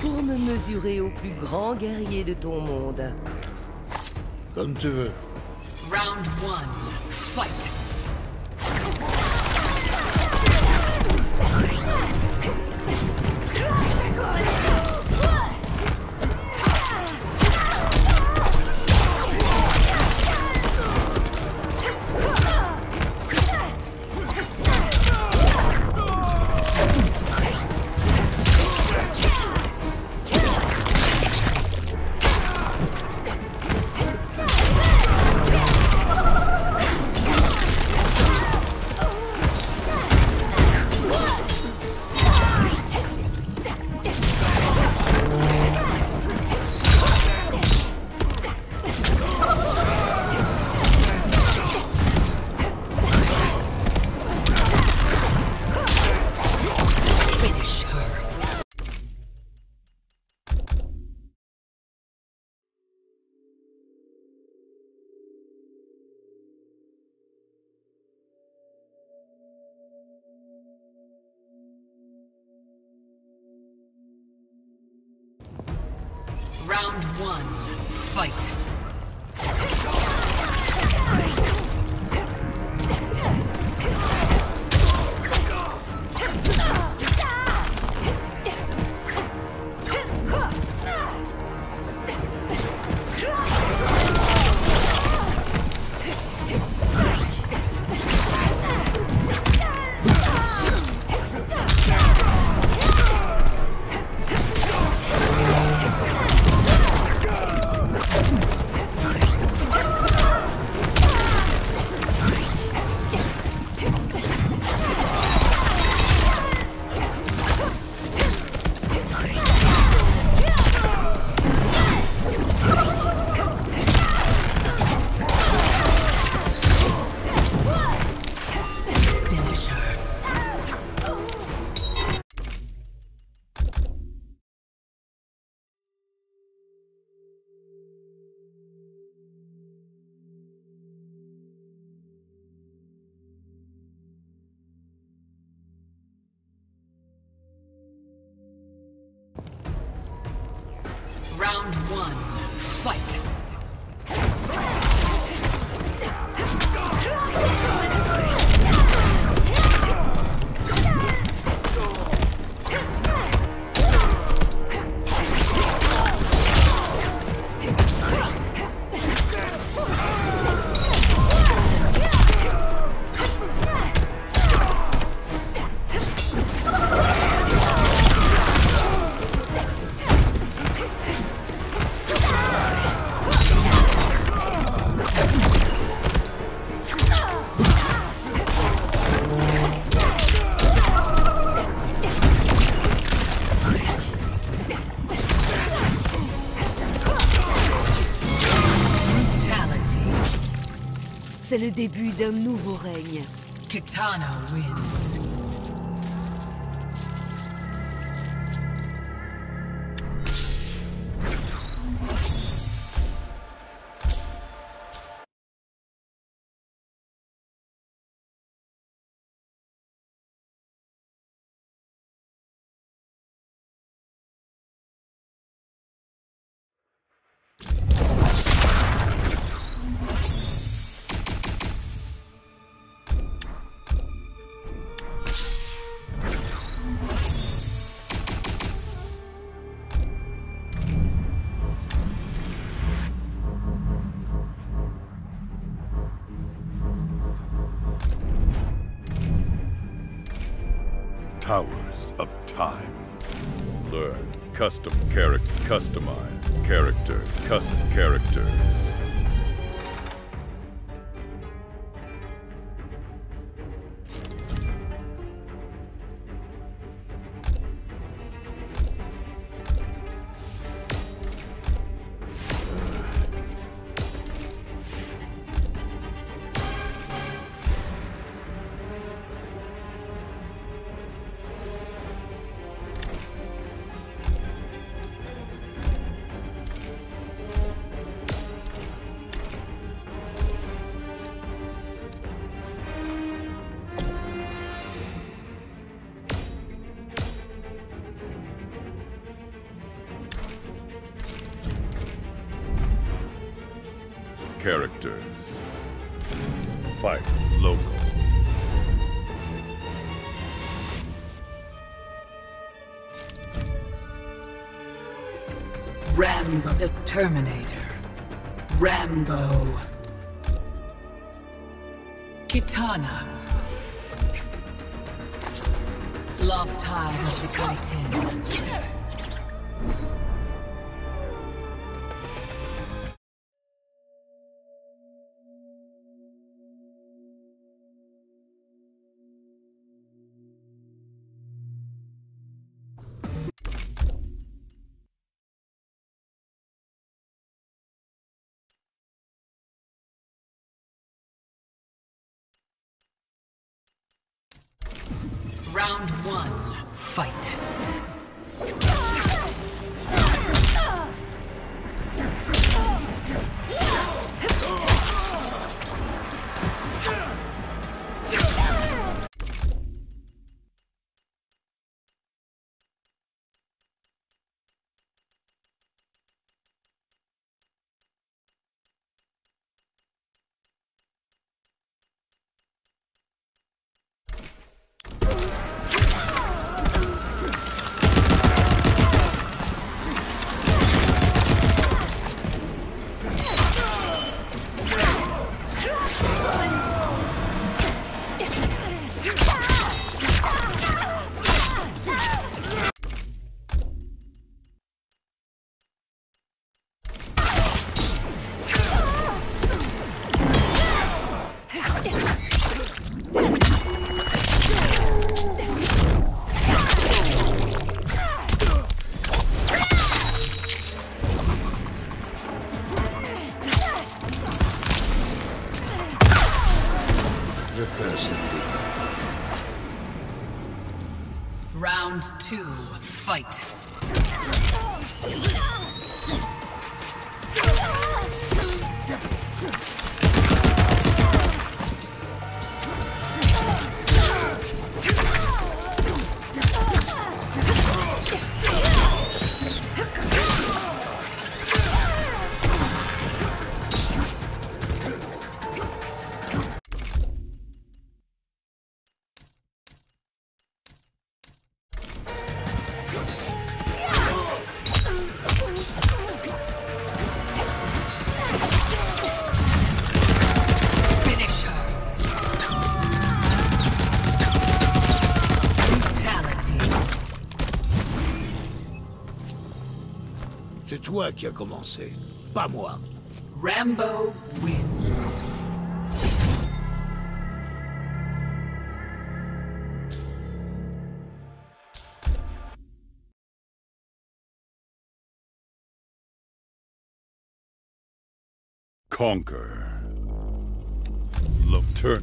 pour me mesurer au plus grand guerrier de ton monde. Comme tu veux. Round one, fight. One, fight. Le début d'un nouveau règne. Kitana wins. Towers of Time. Learn custom character, customize character, custom characters. characters. Fight local. Rambo the Terminator. Rambo. Kitana. Lost Hive of the Kaitin. Round one, fight. Round two, fight. Toi qui as commencé, pas moi. Rambo wins. Konquer. Look, turn.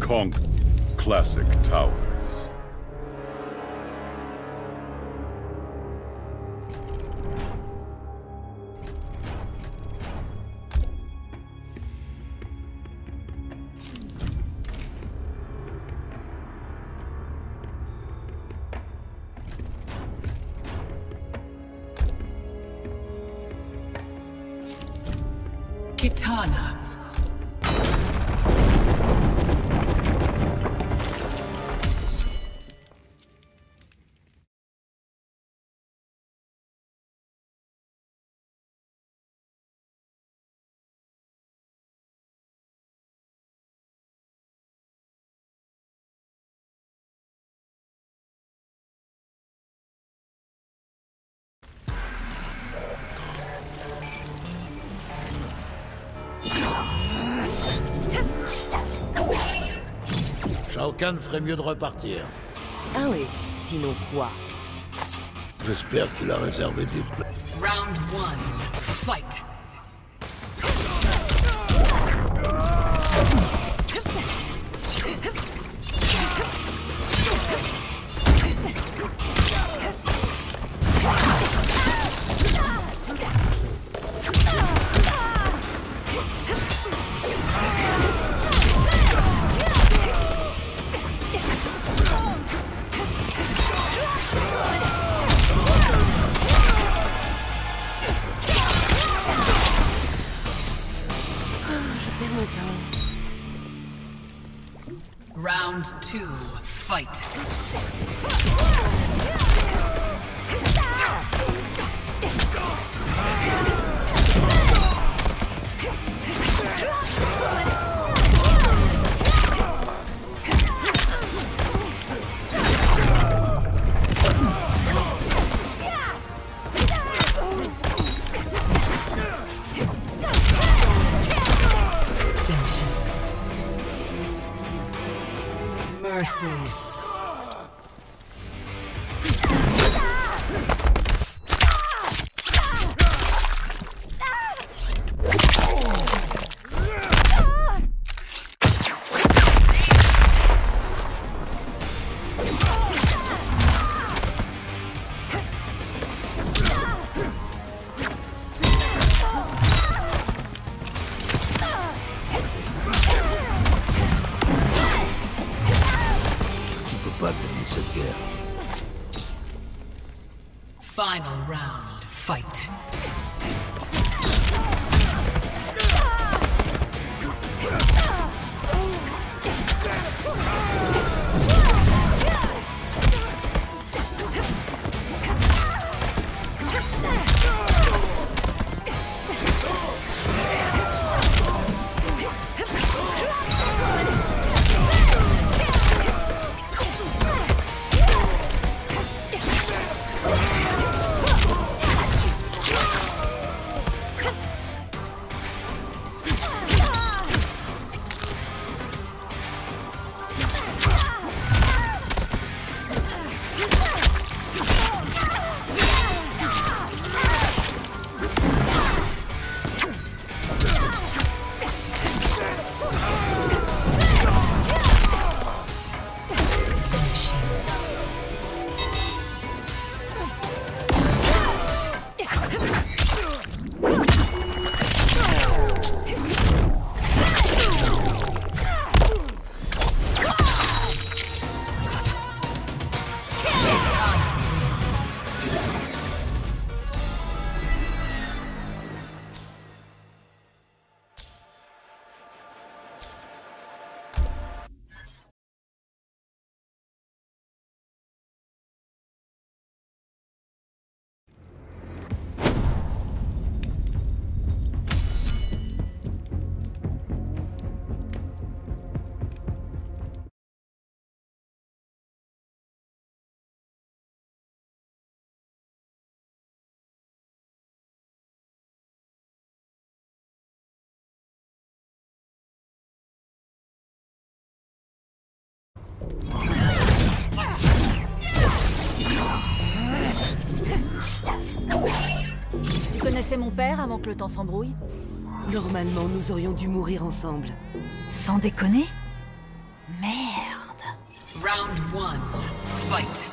Conk. Klassic Towers. Kitana. Shao Kahn ferait mieux de repartir. Ah oui, sinon quoi? J'espère qu'il a réservé des plats. Round one, fight. Tu connaissais mon père avant que le temps s'embrouille Normalement, nous aurions dû mourir ensemble. Sans déconner? Merde Round one, fight.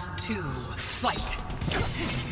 Round two, fight.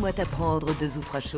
Laisse-moi t'apprendre deux ou trois choses.